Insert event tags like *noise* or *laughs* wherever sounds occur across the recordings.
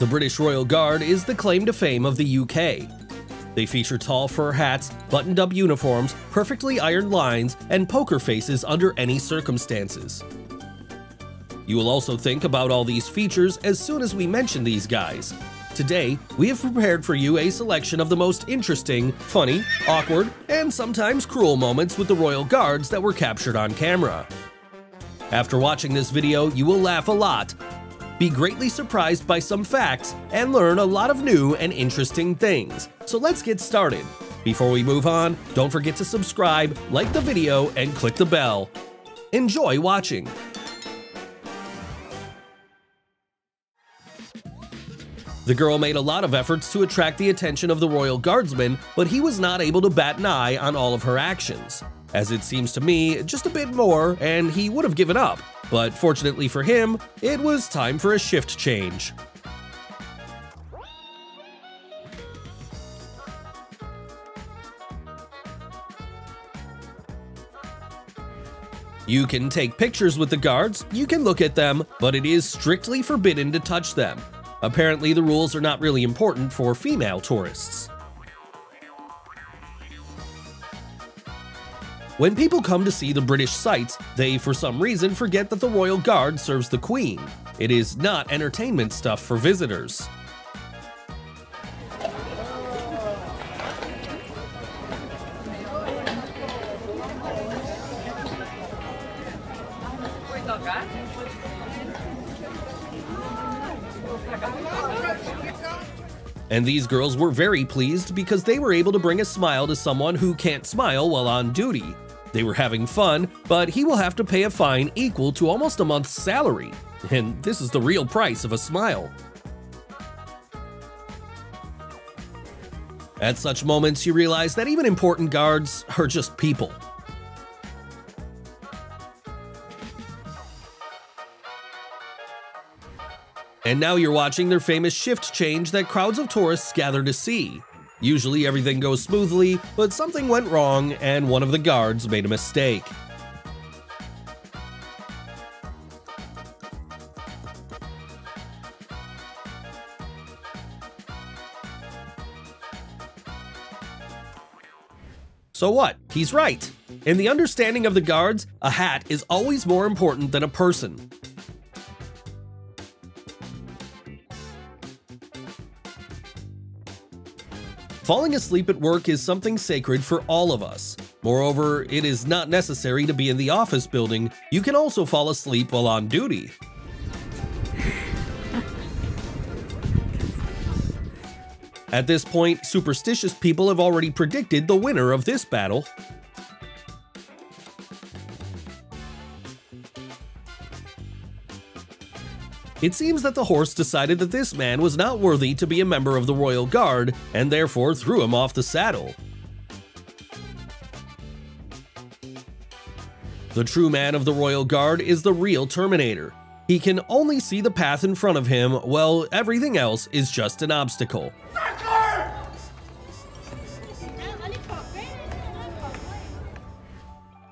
The British Royal Guard is the claim to fame of the UK. They feature tall fur hats, buttoned up uniforms, perfectly ironed lines, and poker faces under any circumstances. You will also think about all these features as soon as we mention these guys. Today, we have prepared for you a selection of the most interesting, funny, awkward, and sometimes cruel moments with the Royal Guards that were captured on camera. After watching this video, you will laugh a lot, be greatly surprised by some facts, and learn a lot of new and interesting things. So let's get started. Before we move on, don't forget to subscribe, like the video, and click the bell. Enjoy watching! The girl made a lot of efforts to attract the attention of the royal guardsman, but he was not able to bat an eye on all of her actions. As it seems to me, just a bit more, and he would have given up. But fortunately for him, it was time for a shift change. You can take pictures with the guards, you can look at them, but it is strictly forbidden to touch them. Apparently the rules are not really important for female tourists. When people come to see the British sights, they for some reason forget that the Royal Guard serves the Queen. It is not entertainment stuff for visitors. And these girls were very pleased because they were able to bring a smile to someone who can't smile while on duty. They were having fun, but he will have to pay a fine equal to almost a month's salary. And this is the real price of a smile. At such moments, you realize that even important guards are just people. And now you're watching their famous shift change that crowds of tourists gather to see. Usually everything goes smoothly, but something went wrong and one of the guards made a mistake. So what? He's right. In the understanding of the guards, a hat is always more important than a person. Falling asleep at work is something sacred for all of us. Moreover, it is not necessary to be in the office building, you can also fall asleep while on duty. At this point, superstitious people have already predicted the winner of this battle, It seems that the horse decided that this man was not worthy to be a member of the royal guard and therefore threw him off the saddle. The true man of the royal guard is the real Terminator. He can only see the path in front of him, while everything else is just an obstacle.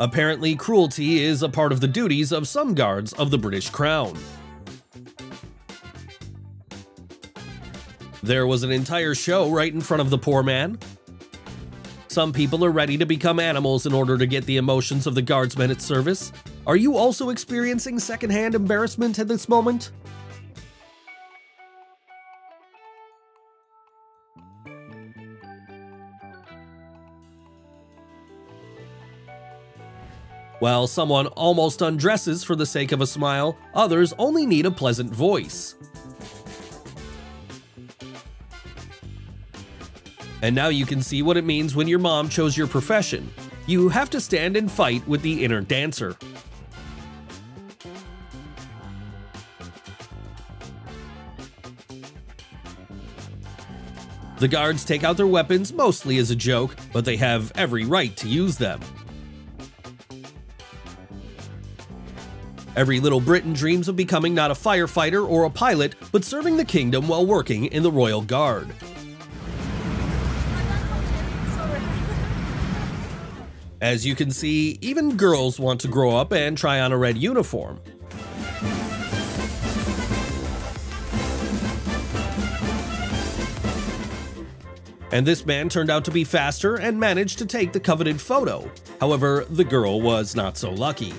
Apparently, cruelty is a part of the duties of some guards of the British Crown. There was an entire show right in front of the poor man. Some people are ready to become animals in order to get the emotions of the guardsmen at service. Are you also experiencing secondhand embarrassment at this moment? While someone almost undresses for the sake of a smile, others only need a pleasant voice. And now you can see what it means when your mom chose your profession. You have to stand and fight with the inner dancer. The guards take out their weapons mostly as a joke, but they have every right to use them. Every little Briton dreams of becoming not a firefighter or a pilot, but serving the kingdom while working in the Royal Guard. As you can see, even girls want to grow up and try on a red uniform. And this man turned out to be faster and managed to take the coveted photo. However, the girl was not so lucky.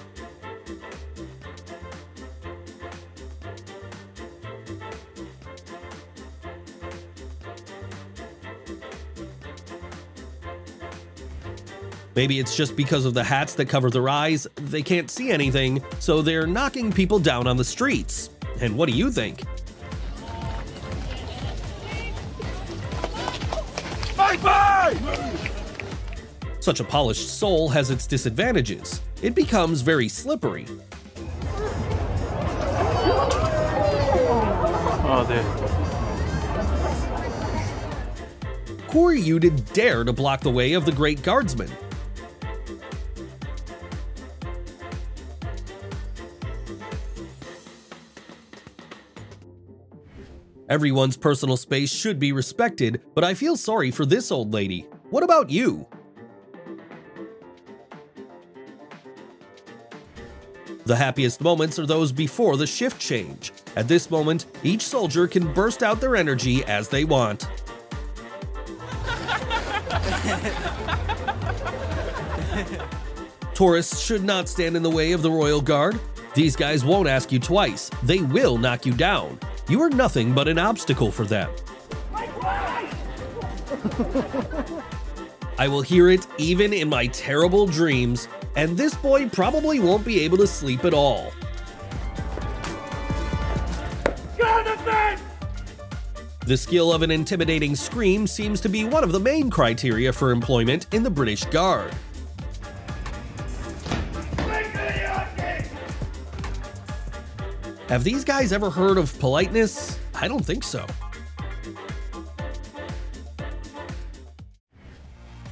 Maybe it's just because of the hats that cover their eyes, they can't see anything, so they're knocking people down on the streets. And what do you think? Bye bye! Such a polished sole has its disadvantages. It becomes very slippery. Oh, there. Who are you to dare to block the way of the Great Guardsman? Everyone's personal space should be respected, but I feel sorry for this old lady. What about you? The happiest moments are those before the shift change. At this moment, each soldier can burst out their energy as they want. *laughs* Tourists should not stand in the way of the Royal Guard. These guys won't ask you twice, they will knock you down. You are nothing but an obstacle for them. I will hear it even in my terrible dreams, and this boy probably won't be able to sleep at all. The skill of an intimidating scream seems to be one of the main criteria for employment in the British Guard. Have these guys ever heard of politeness? I don't think so.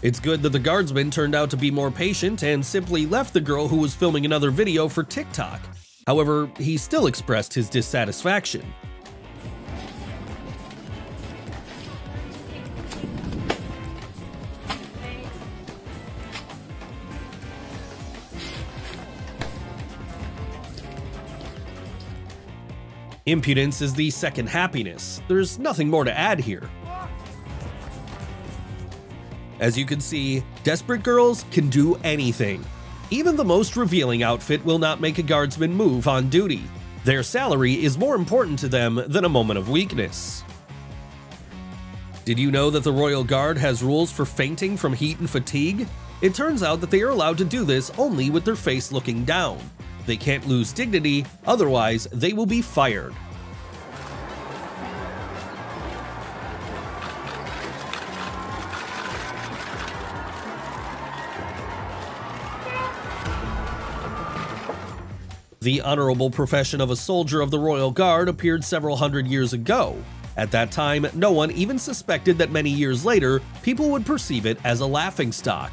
It's good that the guardsman turned out to be more patient and simply left the girl who was filming another video for TikTok. However, he still expressed his dissatisfaction. Impudence is the second happiness. There's nothing more to add here. As you can see, desperate girls can do anything. Even the most revealing outfit will not make a guardsman move on duty. Their salary is more important to them than a moment of weakness. Did you know that the Royal Guard has rules for fainting from heat and fatigue? It turns out that they are allowed to do this only with their face looking down. They can't lose dignity, otherwise they will be fired. The honorable profession of a soldier of the Royal Guard appeared several hundred years ago. At that time, no one even suspected that many years later, people would perceive it as a laughingstock.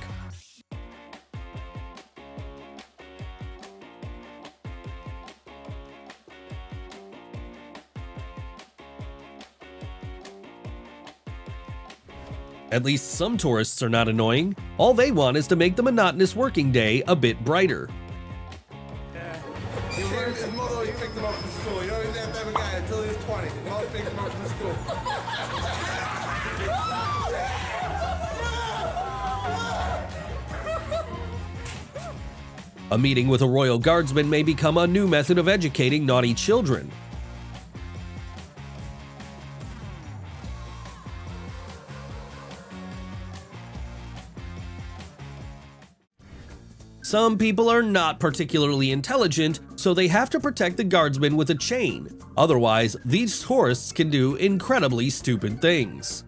At least some tourists are not annoying. All they want is to make the monotonous working day a bit brighter. A meeting with a royal guardsman may become a new method of educating naughty children. Some people are not particularly intelligent, so they have to protect the guardsmen with a chain. Otherwise, these tourists can do incredibly stupid things.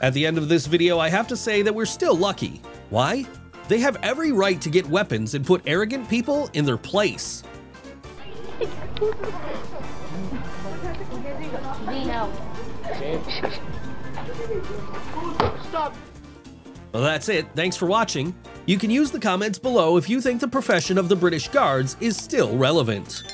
At the end of this video, I have to say that we're still lucky. Why? They have every right to get weapons and put arrogant people in their place. Well, that's it. Thanks for watching. You can use the comments below if you think the profession of the British Guards is still relevant.